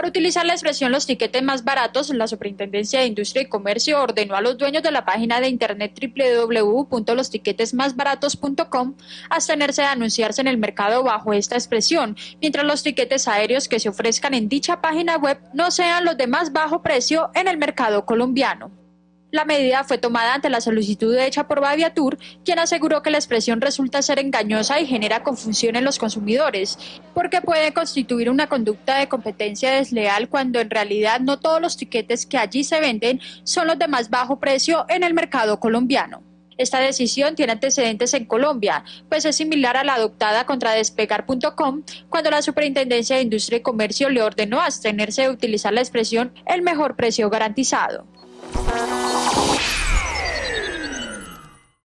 Por utilizar la expresión los tiquetes más baratos, la Superintendencia de Industria y Comercio ordenó a los dueños de la página de internet www.lostiquetesmasbaratos.com abstenerse de anunciarse en el mercado bajo esta expresión, mientras los tiquetes aéreos que se ofrezcan en dicha página web no sean los de más bajo precio en el mercado colombiano. La medida fue tomada ante la solicitud hecha por Baviatur, quien aseguró que la expresión resulta ser engañosa y genera confusión en los consumidores, porque puede constituir una conducta de competencia desleal cuando en realidad no todos los tiquetes que allí se venden son los de más bajo precio en el mercado colombiano. Esta decisión tiene antecedentes en Colombia, pues es similar a la adoptada contra despegar.com cuando la Superintendencia de Industria y Comercio le ordenó abstenerse de utilizar la expresión el mejor precio garantizado.